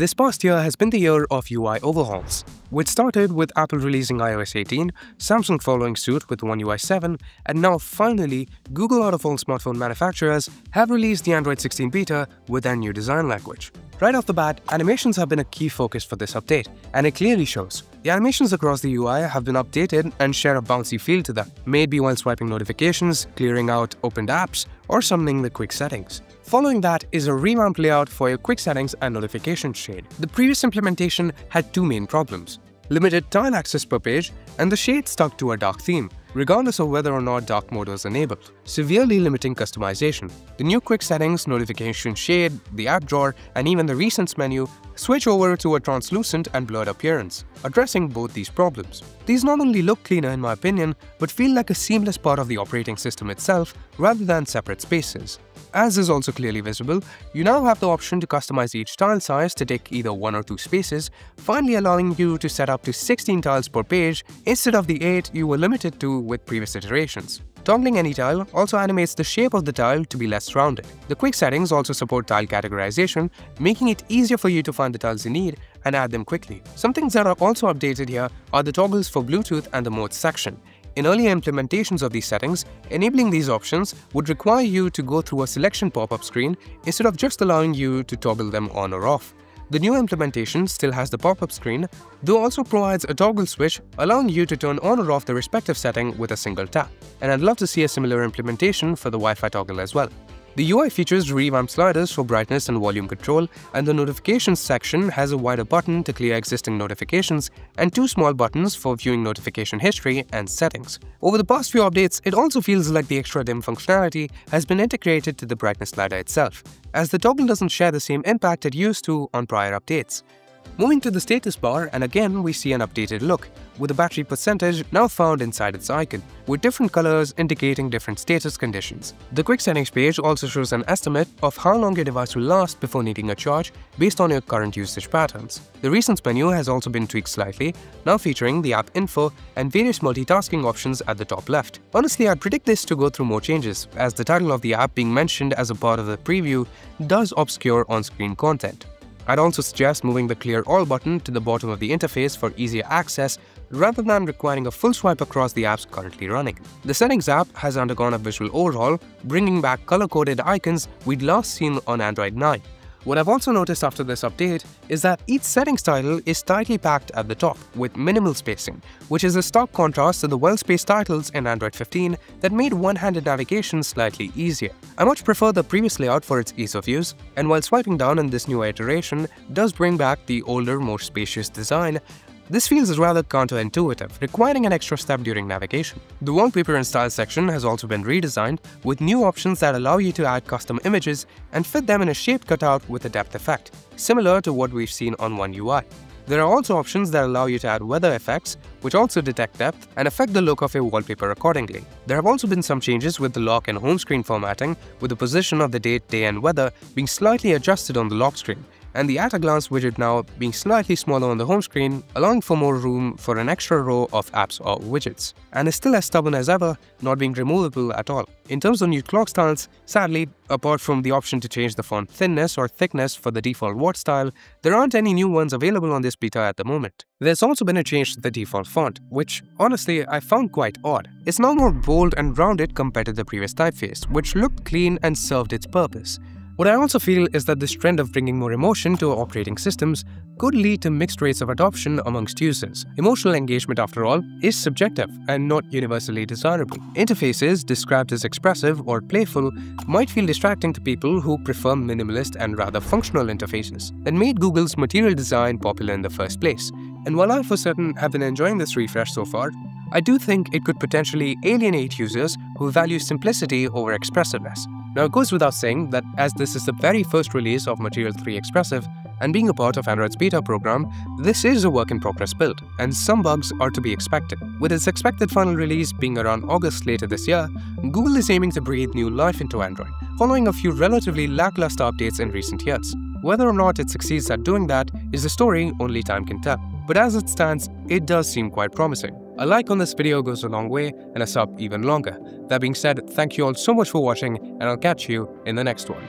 This past year has been the year of UI overhauls, which started with Apple releasing iOS 18, Samsung following suit with One UI 7, and now finally, Google out of all smartphone manufacturers have released the Android 16 beta with their new design language. Right off the bat, animations have been a key focus for this update, and it clearly shows. The animations across the UI have been updated and share a bouncy feel to them, maybe while swiping notifications, clearing out opened apps, or summoning the quick settings. Following that is a revamped layout for your quick settings and notification shade. The previous implementation had two main problems limited tile access per page, and the shade stuck to a dark theme, regardless of whether or not dark mode was enabled, severely limiting customization. The new quick settings, notification shade, the app drawer, and even the recents menu switch over to a translucent and blurred appearance, addressing both these problems. These not only look cleaner in my opinion, but feel like a seamless part of the operating system itself rather than separate spaces. As is also clearly visible, you now have the option to customize each tile size to take either one or two spaces, finally allowing you to set up to 16 tiles per page instead of the 8 you were limited to with previous iterations. Toggling any tile also animates the shape of the tile to be less rounded. The quick settings also support tile categorization, making it easier for you to find the tiles you need and add them quickly. Some things that are also updated here are the toggles for Bluetooth and the mode section. In earlier implementations of these settings, enabling these options would require you to go through a selection pop-up screen instead of just allowing you to toggle them on or off. The new implementation still has the pop-up screen, though also provides a toggle switch allowing you to turn on or off the respective setting with a single tap. And I'd love to see a similar implementation for the Wi-Fi toggle as well. The UI features revamped sliders for brightness and volume control, and the notifications section has a wider button to clear existing notifications and two small buttons for viewing notification history and settings. Over the past few updates, it also feels like the extra dim functionality has been integrated to the brightness slider itself, as the toggle doesn't share the same impact it used to on prior updates. Moving to the status bar and again we see an updated look, with the battery percentage now found inside its icon, with different colors indicating different status conditions. The quick settings page also shows an estimate of how long your device will last before needing a charge based on your current usage patterns. The recents menu has also been tweaked slightly, now featuring the app info and various multitasking options at the top left. Honestly, I'd predict this to go through more changes, as the title of the app being mentioned as a part of the preview does obscure on-screen content. I'd also suggest moving the Clear All button to the bottom of the interface for easier access rather than requiring a full swipe across the apps currently running. The Settings app has undergone a visual overhaul, bringing back color-coded icons we'd last seen on Android 9. What I've also noticed after this update is that each settings title is tightly packed at the top with minimal spacing, which is a stark contrast to the well-spaced titles in Android 15 that made one-handed navigation slightly easier. I much prefer the previous layout for its ease of use, and while swiping down in this new iteration does bring back the older, more spacious design, this feels rather counterintuitive, requiring an extra step during navigation. The wallpaper and style section has also been redesigned with new options that allow you to add custom images and fit them in a shaped cutout with a depth effect, similar to what we've seen on One UI. There are also options that allow you to add weather effects, which also detect depth and affect the look of your wallpaper accordingly. There have also been some changes with the lock and home screen formatting, with the position of the date, day and weather being slightly adjusted on the lock screen, and the at-a-glance widget now being slightly smaller on the home screen, allowing for more room for an extra row of apps or widgets, and is still as stubborn as ever, not being removable at all. In terms of new clock styles, sadly, apart from the option to change the font thinness or thickness for the default watch style, there aren't any new ones available on this beta at the moment. There's also been a change to the default font, which honestly I found quite odd. It's now more bold and rounded compared to the previous typeface, which looked clean and served its purpose. What I also feel is that this trend of bringing more emotion to operating systems could lead to mixed rates of adoption amongst users. Emotional engagement, after all, is subjective and not universally desirable. Interfaces described as expressive or playful might feel distracting to people who prefer minimalist and rather functional interfaces that made Google's material design popular in the first place. And while I for certain have been enjoying this refresh so far, I do think it could potentially alienate users who value simplicity over expressiveness. Now it goes without saying that as this is the very first release of Material 3 Expressive, and being a part of Android's beta program, this is a work in progress build, and some bugs are to be expected. With its expected final release being around August later this year, Google is aiming to breathe new life into Android, following a few relatively lackluster updates in recent years. Whether or not it succeeds at doing that is a story only time can tell. But as it stands, it does seem quite promising. A like on this video goes a long way and a sub even longer. That being said, thank you all so much for watching and I'll catch you in the next one.